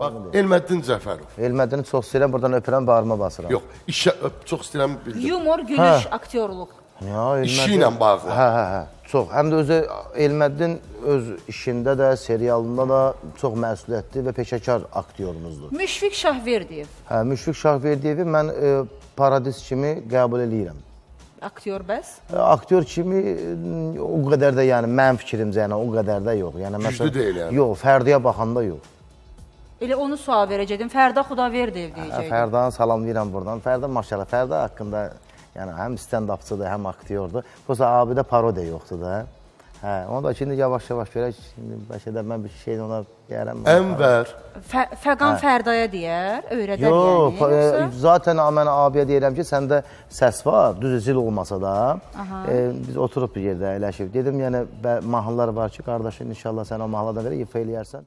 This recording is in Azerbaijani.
Bax. Elməddin Cəfərov. Elmədini çox istəyirəm, buradan öpürəm, bağrıma basıram. Yox, işə öp, çox istəyirəm bildim. Yumor, gülüş, aktyorluq. Ya, İşi ilə bağlı. Hə, hə, hə. Çox. Həm də özü Elməddin öz işində də, serialında da çox məsuliyyətli və peşəkar aktyorumuzdur. Müşfiq Şahverdiyev, Hə, Müşfiq Şahverdiyevi mən e, paradis kimi qəbul eləyirəm. aktyor bəs. E, Aktyor kimi e, o qədər də yəni mənim fikrimcə yəni o qədər də yox. Yəni Güclü deyil yəni. Yox, Fərdiyə baxanda yox. Elə onu sual verəcəkdim. Fərda Xudaverdiyev Hə, deyəcəkdim. Fərdanı salamlayıram buradan. Fərda maşallah Fərda haqqında yəni həm stand-upçıdır, həm aktyordur. Prosta abidə parodiya yoxdur da. Hə, onu da şimdi yavaş-yavaş görək. Şimdi bəlkə də mən bir şey ona deyərəm. Ənvər, Fə Fəqan Fərdaya deyər, öyrədər Yox, yəni. e, yoxsa? zaten mən abiyə deyirəm ki, səndə səs var, düz zil olmasa da. E, biz oturup bir yerdə əyləşib. Dedim, yəni mahnılar var ki, qardaşın inşallah sən o mahnılardan verə ifa eləyərsən.